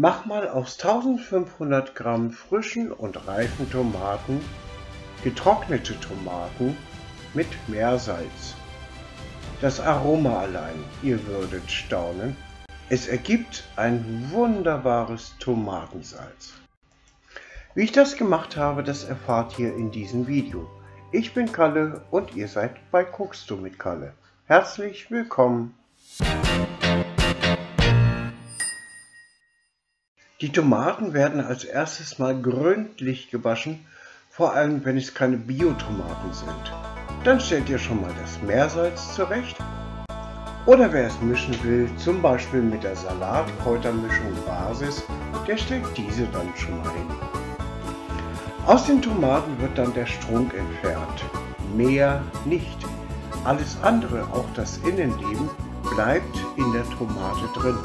Mach mal aus 1500 Gramm frischen und reifen Tomaten getrocknete Tomaten mit Meersalz. Das Aroma allein, ihr würdet staunen, es ergibt ein wunderbares Tomatensalz. Wie ich das gemacht habe, das erfahrt ihr in diesem Video. Ich bin Kalle und ihr seid bei Guckst du mit Kalle. Herzlich willkommen! Die Tomaten werden als erstes mal gründlich gewaschen, vor allem wenn es keine Biotomaten sind. Dann stellt ihr schon mal das Meersalz zurecht. Oder wer es mischen will, zum Beispiel mit der Salatkräutermischung Basis, der stellt diese dann schon mal hin. Aus den Tomaten wird dann der Strunk entfernt. Mehr nicht. Alles andere, auch das Innenleben, bleibt in der Tomate drin.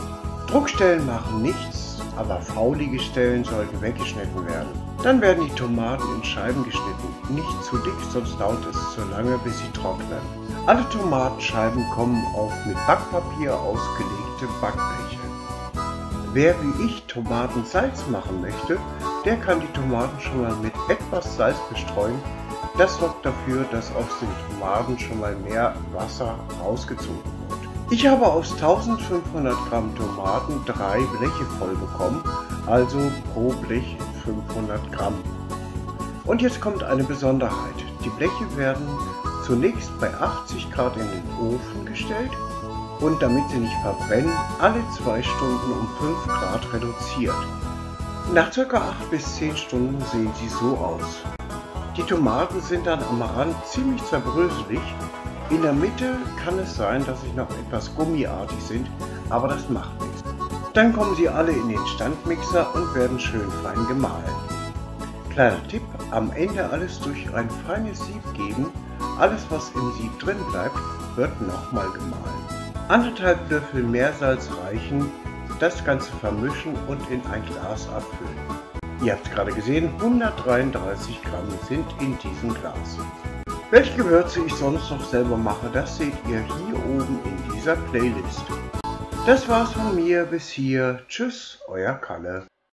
Druckstellen machen nichts, aber faulige Stellen sollten weggeschnitten werden. Dann werden die Tomaten in Scheiben geschnitten, nicht zu dick, sonst dauert es zu lange, bis sie trocknen. Alle Tomatenscheiben kommen auf mit Backpapier ausgelegte Backbleche. Wer wie ich Tomatensalz machen möchte, der kann die Tomaten schon mal mit etwas Salz bestreuen. Das sorgt dafür, dass aus den Tomaten schon mal mehr Wasser rausgezogen wird. Ich habe aus 1500 Gramm Tomaten drei Bleche voll bekommen, also pro Blech 500 Gramm. Und jetzt kommt eine Besonderheit. Die Bleche werden zunächst bei 80 Grad in den Ofen gestellt und damit sie nicht verbrennen, alle zwei Stunden um 5 Grad reduziert. Nach ca. 8 bis 10 Stunden sehen sie so aus. Die Tomaten sind dann am Rand ziemlich zerbröselig in der Mitte kann es sein, dass sie noch etwas gummiartig sind, aber das macht nichts. Dann kommen sie alle in den Standmixer und werden schön fein gemahlen. Kleiner Tipp, am Ende alles durch ein feines Sieb geben, alles was im Sieb drin bleibt, wird nochmal gemahlen. Anderthalb Löffel Meersalz reichen, das Ganze vermischen und in ein Glas abfüllen. Ihr habt gerade gesehen, 133 Gramm sind in diesem Glas. Welche Gewürze ich sonst noch selber mache, das seht ihr hier oben in dieser Playlist. Das war's von mir bis hier. Tschüss, euer Kalle.